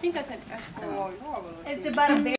think that's an escarole. It's about a bear.